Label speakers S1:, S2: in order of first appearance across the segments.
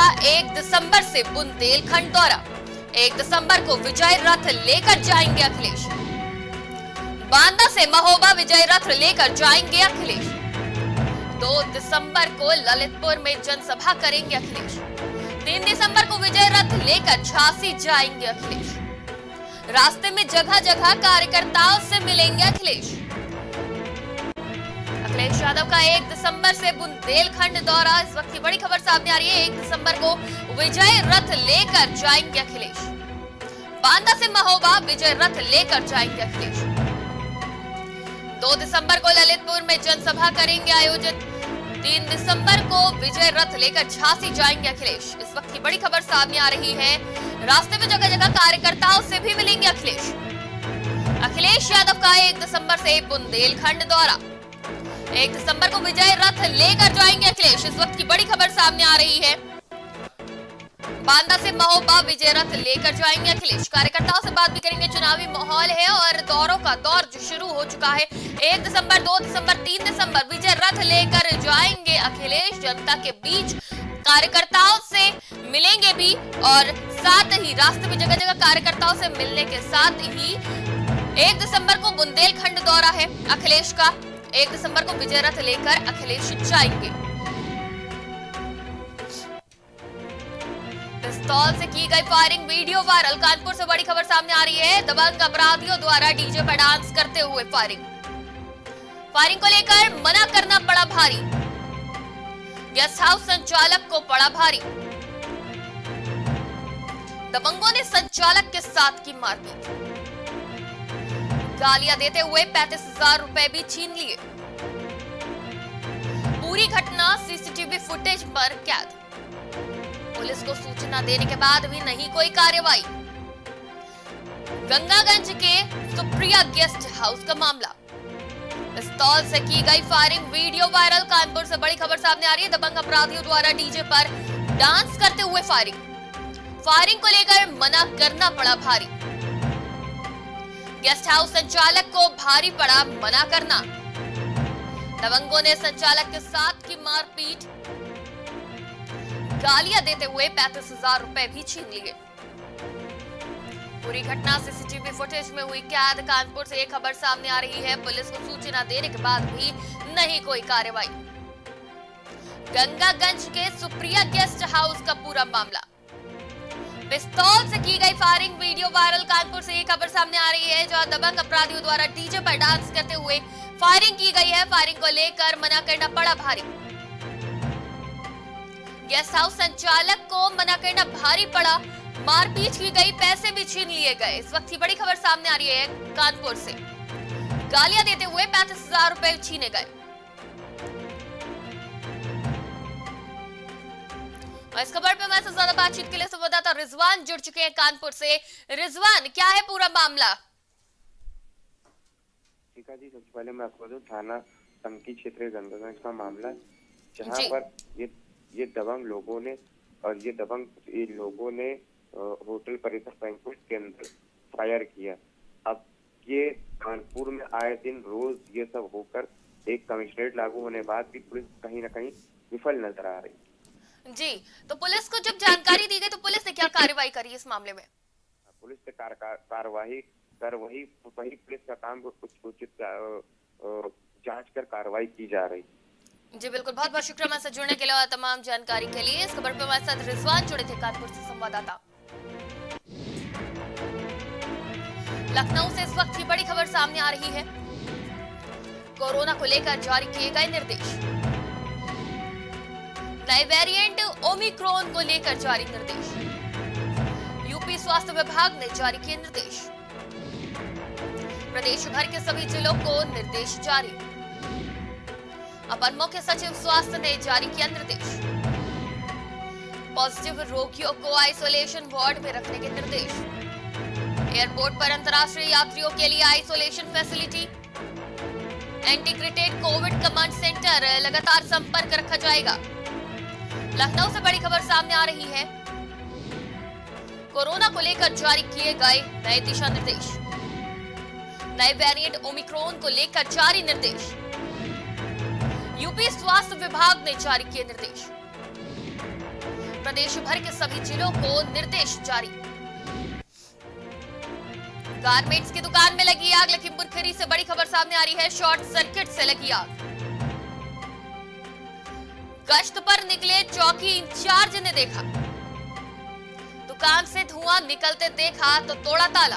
S1: का एक दिसंबर से बुंदेलखंड दौरा। एक दिसंबर को विजय रथ लेकर जाएँगे अखिलेश। बांदा से महोबा विजय रथ लेकर जाएँगे अखिलेश। दो दिसंबर को ललितपुर में जनसभा करेंगे अखिलेश। तीन दिसंबर को विजय रथ लेकर झांसी जाएँगे अखिलेश। रास्ते में जगह जगह कार्यकर्ताओं से मिलेंगे अखिलेश। अखिलेश यादव का एक दिसंबर से बुंदेलखंड दौरा। इस वक्त की बड़ी खबर सामने आ रही है। एक दिसंबर को विजय रथ लेकर जाएँगे अखिलेश। बांदा से महोबा विजय रथ लेकर जाएँगे अखिलेश। दो दिसंबर को ललितपुर में जनसभा करेंगे आयोजित। तीन दिसंबर को विजय रथ लेकर झांसी जाएँगे अखिलेश। इस वक्त की बड़ी खबर सामने आ रही है। रास्ते में जगह जगह कार्यकर्ताओं से भी मिलेंगे अखिलेश। अखिलेश यादव का एक दिसंबर से बुंदेलखंड दौरा। एक दिसंबर को विजय रथ लेकर जाएँगे अखिलेश। इस वक्त की बड़ी खबर सामने आ रही है। बांदा से महोबा विजय रथ लेकर जाएँगे अखिलेश। कार्यकर्ताओं से बात भी करेंगे। चुनावी माहौल है और दौरों का दौर जो शुरू हो चुका है। एक दिसंबर, दो दिसंबर, तीन दिसंबर विजय रथ लेकर जाएँगे अखिलेश। जनता के बीच कार्यकर्ताओं से मिलेंगे भी और साथ ही रास्ते में जगह जगह कार्यकर्ताओं से मिलने के साथ ही एक दिसंबर को बुंदेलखंड दौरा है अखिलेश का। एक दिसंबर को विजय रथ लेकर अखिलेश जाएँगे। पिस्तौल से की गई फायरिंग, वीडियो वायरल। कानपुर से बड़ी खबर सामने आ रही है। दबंग अपराधियों द्वारा डीजे पर डांस करते हुए फायरिंग। फायरिंग को लेकर मना करना पड़ा भारी। गेस्ट हाउस संचालक को पड़ा भारी। दबंगों ने संचालक के साथ की मारपीट। गालियाँ देते हुए पैंतीस हज़ार रुपए भी छीन लिए। पूरी घटना सीसीटीवी फुटेज पर कैद। पुलिस को सूचना देने के बाद भी नहीं कोई कार्रवाई। गंगागंज के सुप्रिया गेस्ट हाउस का मामला। पिस्तौल से की गई फायरिंग वीडियो वायरल, कानपुर से बड़ी खबर सामने आ रही है। दबंग अपराधियों द्वारा डीजे पर डांस करते हुए फायरिंग। फायरिंग को लेकर मना करना पड़ा भारी। गेस्ट हाउस संचालक को भारी पड़ा मना करना। दबंगों ने संचालक के साथ की मारपीट। गालियाँ देते हुए पैंतीस हज़ार रुपए भी छीन लिए। पूरी घटना सीसीटीवी फुटेज में हुई। कैद, कानपुर से एक खबर सामने आ रही है। पुलिस को सूचना देने के बाद भी नहीं कोई कार्रवाई। गंगागंज के सुप्रिया गेस्ट हाउस का पूरा मामला। पिस्तौल से की गई फायरिंग वीडियो वायरल, कानपुर से ये खबर सामने आ रही है, जहाँ दबंग अपराधियों द्वारा डीजे पर डांस करते हुए फायरिंग की गई है। फायरिंग को लेकर मना करना पड़ा भारी। गेस्ट हाउस संचालक को मना करना भारी पड़ा। मारपीट की गई, पैसे भी छीन लिए गए। इस वक्त की बड़ी खबर सामने आ रही है कानपुर से। गालियाँ देते हुए पैंतीस हज़ार रुपए छीने गए। और इस खबर पे मैं सबसे ज़्यादा बातचीत के लिए संवाददाता रिजवान जुड़ चुके हैं कानपुर से। रिजवान क्या है पूरा मामला?
S2: टीका जी सबसे पहले मैं आपको दूँ थाना तमकी क्षेत्र गंगागंज का मामला जहाँ। पर ये ये दबंग लोगों ने और ये दबंग ये लोगों ने होटल परिसर बैंकुट के अंदर फायर किया। अब ये कानपुर में आए दिन रोज ये सब होकर एक कमिश्नरेट लागू होने बाद भी पुलिस कहीं ना कहीं विफल नज़र आ रही
S1: जी तो पुलिस को जब जानकारी दी गई तो पुलिस ने क्या कार्रवाई करी इस मामले में?
S2: पुलिस से कार, कार, कार्यवाही कर वही वही पुलिस का काम कुछ उचित जाँच कर कार्रवाई की जा रही।
S1: जी बिल्कुल। बहुत बहुत शुक्रिया हमारे साथ जुड़ने के लिए और तमाम जानकारी के लिए। इस खबर पर हमारे साथ रिजवान जुड़े थे कानपुर से संवाददाता। लखनऊ से इस वक्त की बड़ी खबर सामने आ रही है। कोरोना को लेकर जारी किए गए निर्देश। नए वेरिएंट ओमिक्रॉन को लेकर जारी निर्देश। यूपी स्वास्थ्य विभाग ने जारी किए निर्देश। प्रदेश भर के सभी जिलों को निर्देश जारी। अपर मुख्य सचिव स्वास्थ्य ने जारी किया निर्देश। पॉजिटिव रोगियों को आइसोलेशन वार्ड में रखने के निर्देश। एयरपोर्ट पर अंतर्राष्ट्रीय यात्रियों के लिए isolation facility. Integrated covid command centre लगातार संपर्क रखा जाएगा। लखनऊ से बड़ी खबर सामने आ रही है। कोरोना को लेकर जारी किए गए नए दिशा निर्देश। नए वेरिएंट ओमिक्रॉन को लेकर जारी निर्देश। यूपी स्वास्थ्य विभाग ने जारी किए निर्देश। प्रदेश भर के सभी जिलों को निर्देश जारी। गारमेंट्स की दुकान में लगी आग, लखीमपुर खीरी से बड़ी खबर सामने आ रही है। शॉर्ट सर्किट से लगी आग। गश्त पर निकले चौकी इंचार्ज ने देखा। दुकान से धुआँ निकलते देखा तो तोड़ा ताला।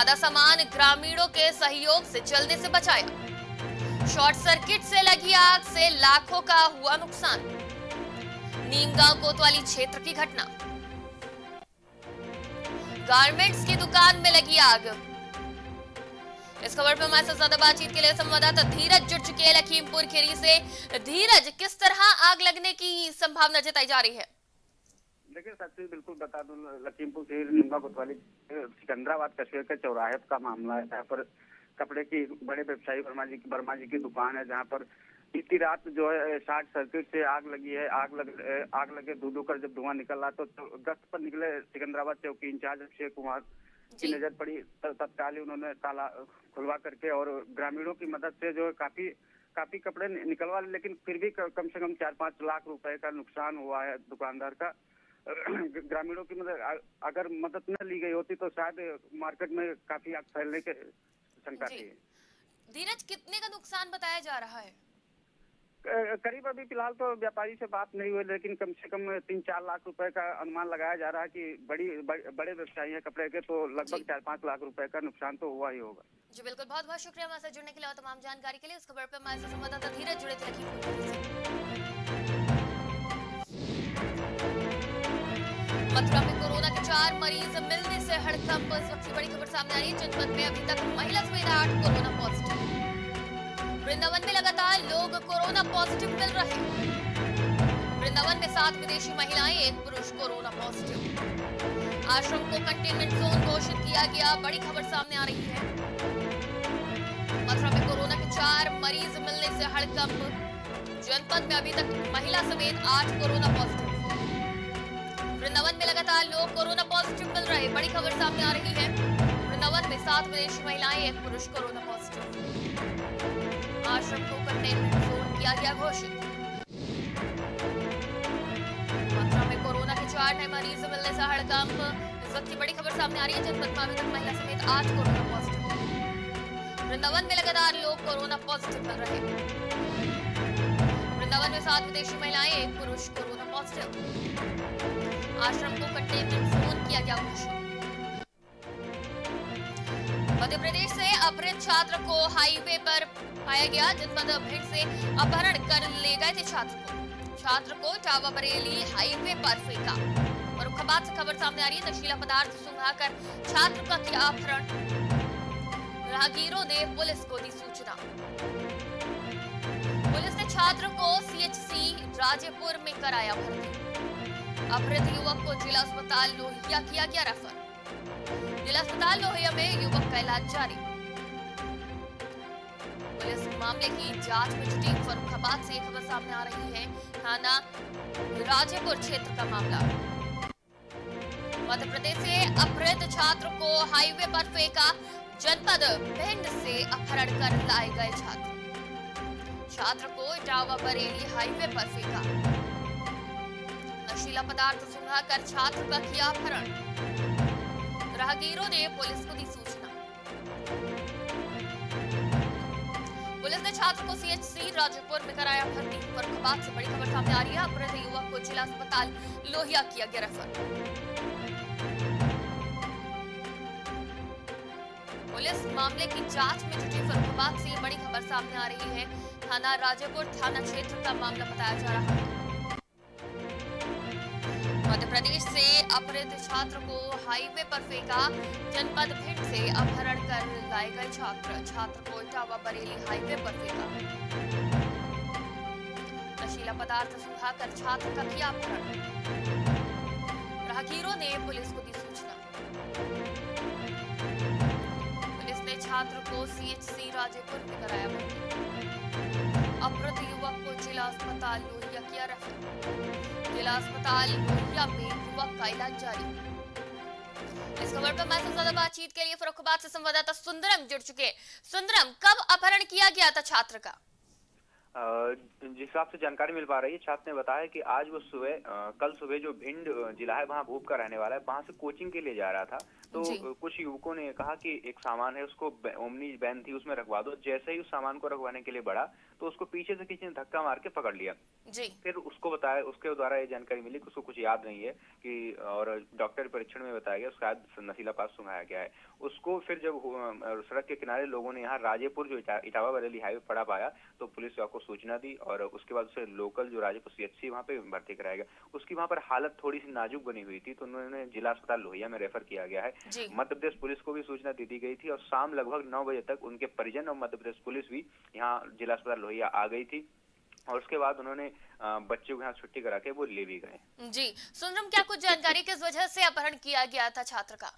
S1: आधा सामान ग्रामीणों के सहयोग से जलने से बचाया। शॉर्ट सर्किट से लगी आग से लाखों का हुआ नुकसान। नीमगांव कोतवाली क्षेत्र की घटना। गारमेंट्स की दुकान में लगी आग। इस खबर पर हमारे साथ ज़्यादा बातचीत के लिए संवाददाता धीरज जुड़ चुके हैं लखीमपुर खीरी से। धीरज, किस तरह आग लगने की संभावना जताई जा रही है?
S3: देखिए सच्ची बिल्कुल बता दूँ, लखीमपुर खीरी, निम्बा, कोतवाली, सिकंदराबाद कस्बे के चौराहे का मामला है। जहाँ पर कपड़े की बड़े व्यवसायी वर्मा जी की, वर्मा जी की दुकान है, जहाँ पर इतनी रात जो है, शॉर्ट सर्किट से आग लगी है। आग लग, आग लगे धू धू कर जब धुआँ निकल रहा तो गश्त पर निकले सिकंदराबाद चौकी इंचार्ज अभिषेक कुमार की नज़र पड़ी तत्काल ही उन्होंने ताला खुलवा करके और ग्रामीणों की मदद से जो है काफ़ी काफ़ी कपड़े निकलवा लेकिन फिर भी कम से कम चार पाँच लाख रुपए का नुकसान हुआ है दुकानदार का। ग्रामीणों की मदद अगर मदद न ली गई होती तो शायद मार्केट में काफ़ी आग फैलने के शंका थी
S1: धीरज कितने का नुकसान बताया जा रहा है?
S3: करीब अभी फ़िलहाल तो व्यापारी से बात नहीं हुई लेकिन कम से कम तीन चार लाख रुपए का अनुमान लगाया जा रहा है कि बड़ी बड़े व्यवसायी हैं कपड़े के तो लगभग चार पाँच लाख रुपए का नुकसान तो हुआ ही होगा।
S1: जी बिल्कुल। बहुत बहुत शुक्रिया हमारे साथ जुड़ने के लिए और तमाम जानकारी के लिए। इस खबर पर हमारे साथ संवाददाता धीरज जुड़े थे। मथुरा में कोरोना के चार मरीज़ मिलने से हड़कंप। सबसे बड़ी खबर सामने आ रही है। जनपद में अभी तक महिला समेत आठ कोरोना पॉजिटिव। वृंदावन में लगातार लोग कोरोना पॉजिटिव मिल रहे वृंदावन में सात विदेशी महिलाएँ, एक पुरुष कोरोना पॉजिटिव। आश्रम को कंटेनमेंट जोन घोषित किया गया, बड़ी खबर सामने आ रही है। मथुरा में कोरोना के चार मरीज़ मिलने से हड़कंप। जनपद में अभी तक महिला समेत आठ कोरोना पॉजिटिव। वृंदावन में लगातार लोग कोरोना पॉजिटिव मिल रहे बड़ी खबर सामने आ रही है। वृंदावन में सात विदेशी महिलाएँ, एक पुरुष कोरोना पॉजिटिव। आश्रम को कंटेनमेंट जोन किया गया घोषित। मथुरा में कोरोना के चार नए मरीज़ मिलने से हड़कंप। इस वक्त की बड़ी खबर सामने आ रही है जनपद में महिला समेत आठ कोरोना पॉजिटिव वृंदावन में लगातार लोग कोरोना पॉजिटिव मिल रहे वृंदावन में सात विदेशी महिलाएँ, एक पुरुष कोरोना पॉजिटिव आश्रम को कंटेनमेंट जोन किया गया घोषित। मध्य प्रदेश से अपहृत छात्र को हाईवे पर पाया गया जनपद भिंड से अपहरण कर ले गए थे छात्र को। छात्र को टावा बरेली हाईवे पर फेंका। फरुखाबाद से खबर सामने आ रही है, नशीला पदार्थ सुंघाकर छात्र का किया अपहरण। राहगीरों ने पुलिस को दी सूचना। पुलिस ने छात्र को सीएचसी राजेपुर में कराया भर्ती। अपहृत युवक को जिला अस्पताल लोहिया किया गया रेफर जिला अस्पताल लोहिया में युवक का इलाज जारी। पुलिस मामले की जाँच में जुटी फरुखाबाद से खबर सामने आ रही है। थाना राजेपुर क्षेत्र का मामला। मध्य प्रदेश से अपहृत छात्र को हाईवे पर फेंका जनपद भिंड से अपहरण कर लाए गए छात्र। छात्र को इटावा बरेली हाईवे पर फेंका। नशीला पदार्थ सुंघाकर छात्र का किया अपहरण। राहगीरों ने पुलिस को दी सूचना। पुलिस ने छात्र को सीएचसी राजपुर में कराया भर्ती। फरुखाबाद से बड़ी खबर सामने आ रही है। अपहृत युवक को जिला अस्पताल लोहिया किया गया रेफर पुलिस मामले की जाँच में जुटी फरुखाबाद से बड़ी खबर सामने आ रही है। थाना राजेपुर थाना क्षेत्र का मामला बताया जा रहा है। मध्य प्रदेश से अपहृत छात्र को हाईवे पर फेंका। जनपद भिंड से अपहरण कर लाए गए छात्र। छात्र को इटावा बरेली हाईवे पर फेंका। नशीला पदार्थ सुखाकर छात्र का किया अपहरण। राहगीरों ने पुलिस को दी सूचना। पुलिस ने छात्र को सीएचसी राजेपुर में कराया अपहृत युवक को जिला अस्पताल लोहिया किया रेफर। जिला अस्पताल लोहिया में युवक का इलाज जारी। इस खबर पर मैं ज़्यादा बातचीत के लिए फरुखाबाद से संवाददाता सुंदरम जुड़ चुके सुंदरम, कब अपहरण किया गया था छात्र का?
S4: जिस हिसाब से जानकारी मिल पा रही है छात्र ने बताया कि आज वो सुबह कल सुबह जो भिंड जिला है वहाँ भूप का रहने वाला है। वहाँ से कोचिंग के लिए जा रहा था। तो कुछ युवकों ने कहा कि एक सामान है उसको ओमनी बैन थी उसमें रखवा दो। जैसे ही उस सामान को रखवाने के लिए बढ़ा तो उसको पीछे से किसी ने धक्का मार के पकड़ लिया।
S1: जी।
S4: फिर उसको बताया उसके द्वारा ये जानकारी मिली कि उसको कुछ याद नहीं है कि और डॉक्टर परीक्षण में बताया गया उसका नशीला पास सुनाया गया है। उसको फिर जब सड़क के किनारे लोगों ने यहाँ राजेपुर जो इटावा बरेली हाईवे पड़ा पाया तो पुलिस को सूचना दी और उसके बाद उसे लोकल जो राजेपुर सी वहाँ पे भर्ती कराया गया। उसकी वहाँ पर हालत थोड़ी सी नाजुक बनी हुई थी तो उन्होंने जिला अस्पताल लोहिया में रेफर किया गया है। मध्य प्रदेश पुलिस को भी सूचना दे दी गई थी और शाम लगभग नौ बजे तक उनके परिजन और मध्य प्रदेश पुलिस भी यहाँ जिला अस्पताल लोहिया आ गई थी और उसके बाद उन्होंने बच्चों को यहाँ छुट्टी करा के वो ले भी गए।
S1: जी। सुनरम क्या कुछ जानकारी किस वजह से अपहरण किया गया था छात्र का?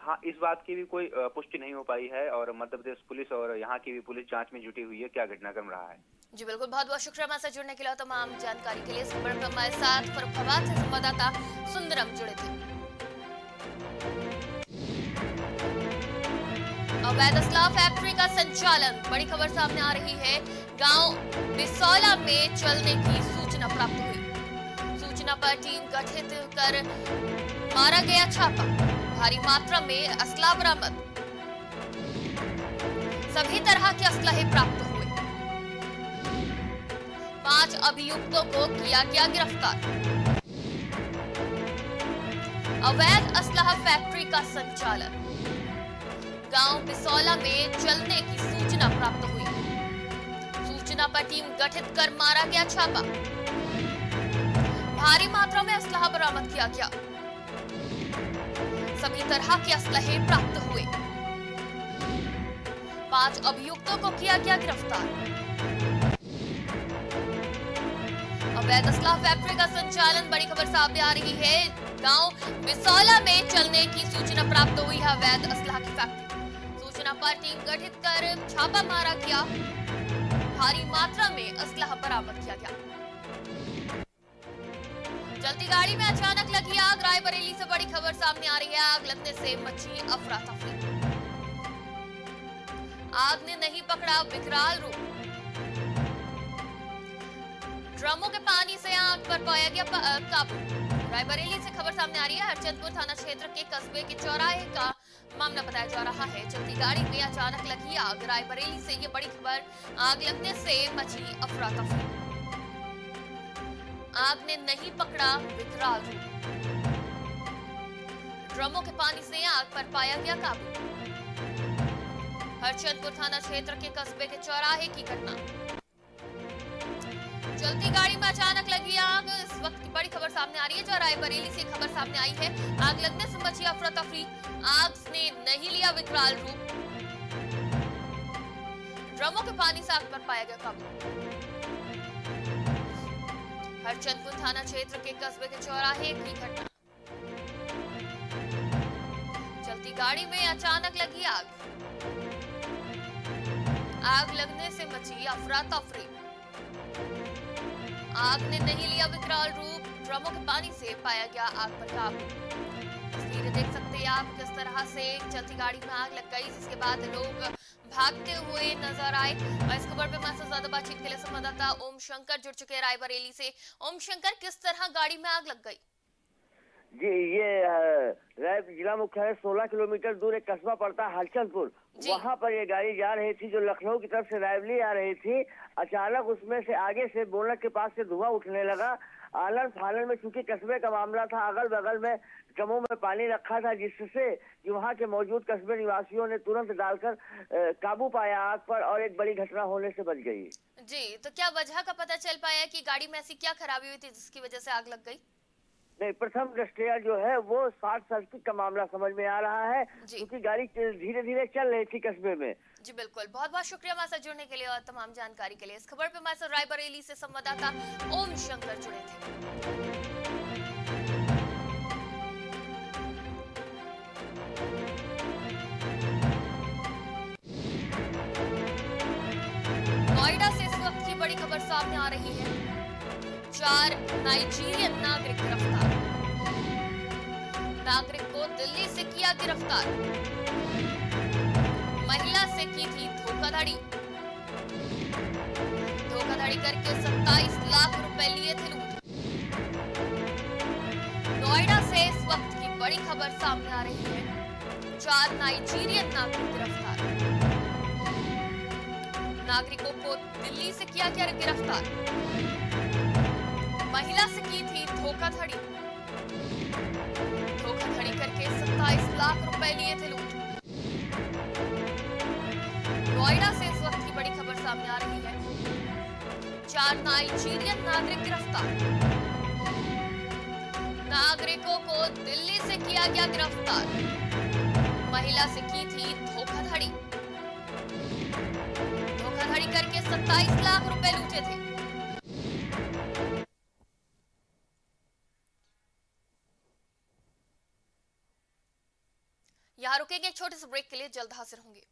S4: हाँ इस बात की भी कोई पुष्टि नहीं हो पाई है और मध्य प्रदेश पुलिस और यहाँ की भी पुलिस जाँच में जुटी हुई है क्या घटनाक्रम रहा है।
S1: जी बिल्कुल, बहुत बहुत शुक्रिया हमारे साथ जुड़ने के लिए तमाम जानकारी के लिए। हमारे साथ फरुखाबाद से संवाददाता सुंदरम जुड़े थे। अवैध असला फैक्ट्री का संचालन, बड़ी खबर सामने आ रही है। गाँव बिसौला में चलने की सूचना प्राप्त हुई। सूचना पर टीम गठित कर मारा गया छापा, भारी मात्रा में असला बरामद। सभी तरह के असलहे प्राप्त पाँच अभियुक्तों को किया गया गिरफ़्तार। अवैध असलाह फैक्ट्री का संचालन। गाँव पिसौला में चलने की सूचना प्राप्त हुई। सूचना पर टीम गठित कर मारा गया छापा। भारी मात्रा में असलाह बरामद किया गया। सभी तरह के असलहे प्राप्त हुए। पाँच अभियुक्तों को किया गया गिरफ़्तार। असला फैक्ट्री का संचालन, बड़ी खबर सामने आ रही है। गाँव बिसौला में चलने की सूचना प्राप्त हुई है अवैध असला की फैक्ट्री सूचना पर टीम गठित कर छापा मारा गया। भारी मात्रा में असलाह बरामद किया गया। चलती गाड़ी में अचानक लगी आग। रायबरेली से बड़ी खबर सामने आ रही है। आग लगने से मची अफरा तफरी। आग ने नहीं पकड़ा विकराल रूप ड्रमों के पानी से आग पर पाया गया काबू रायबरेली से खबर सामने आ रही है। हरचंदपुर थाना क्षेत्र के कस्बे के चौराहे का मामला बताया जा रहा है। चलती गाड़ी में अचानक लगी आग। रायबरेली से ये बड़ी खबर आग लगने से मची अफरा तफरी। आग ने नहीं पकड़ा विकराल। ड्रमों के पानी से आग पर पाया गया काबू हरचंदपुर थाना क्षेत्र के कस्बे के चौराहे की घटना। चलती गाड़ी में अचानक लगी आग। इस वक्त की बड़ी खबर सामने आ रही है जो रायबरेली से खबर सामने आई है। आग लगने से मची अफरा तफरी। आग ने नहीं लिया विकराल रूप। ड्रमों के पानी से आग पर पाया गया काबू। हरचंदपुर थाना क्षेत्र के कस्बे के चौराहे की घटना। चलती गाड़ी में अचानक लगी आग। आग लगने से मची अफरा तफरी। आग ने नहीं लिया विकराल रूप। ड्रमों के पानी से पाया गया आग पर काबू तस्वीरें देख सकते हैं आप किस तरह से चलती गाड़ी में आग लग गई, जिसके बाद लोग भागते हुए नज़र आए। और इस खबर पे हमारे ज़्यादा बातचीत के लिए संवाददाता ओम शंकर जुड़ चुके हैं रायबरेली से। ओम शंकर किस तरह गाड़ी में आग लग गई?
S5: जी ये जिला मुख्यालय 16 किलोमीटर दूर एक कस्बा पड़ता है हलचलपुर वहाँ पर ये गाड़ी जा रही थी जो लखनऊ की तरफ़ से रायबली आ रही थी। अचानक उसमें से आगे से बोनट के पास से धुआँ उठने लगा। आलन फालन में चूँकि कस्बे का मामला था अगल बगल में ड्रमों में पानी रखा था जिससे कि वहाँ के मौजूद कस्बे निवासियों ने तुरंत डालकर काबू पाया आग पर और एक बड़ी घटना होने से बच गई।
S1: जी तो क्या वजह का पता चल पाया कि गाड़ी में ऐसी क्या खराबी हुई थी जिसकी वजह से आग लग गई?
S5: नहीं प्रथम दृष्टिया जो है वो शॉर्ट सर्किट का मामला समझ में आ रहा है। क्योंकि गाड़ी धीरे धीरे चल रही थी कस्बे में।
S1: जी बिल्कुल। बहुत बहुत शुक्रिया हमारे साथ जुड़ने के लिए और तमाम जानकारी के लिए। इस खबर पे हमारे साथ रायबरेली से संवाददाता ओम शंकर जुड़े थे। नोएडा से इस वक्त की बड़ी खबर सामने आ रही है। चार नाइजीरियन नागरिक गिरफ़्तार। नागरिक को दिल्ली से किया गिरफ़्तार। महिला से की थी धोखाधड़ी। धोखाधड़ी करके 27 लाख रुपए लिए थे लूट। नोएडा से इस वक्त की बड़ी खबर सामने आ रही है। चार नाइजीरियन नागरिक गिरफ़्तार। नागरिकों को दिल्ली से किया गया गिरफ़्तार। महिला से की थी धोखाधड़ी। धोखाधड़ी करके 27 लाख रुपए लिए थे लूट। नोएडा से इस वक्त की बड़ी खबर सामने आ रही है। चार नाइजीरियन नागरिक गिरफ़्तार। नागरिकों को दिल्ली से किया गया गिरफ़्तार। महिला से की थी धोखाधड़ी। धोखाधड़ी करके 27 लाख रुपए लूटे थे। रुकेंगे एक छोटे से ब्रेक के लिए जल्द हाजिर होंगे।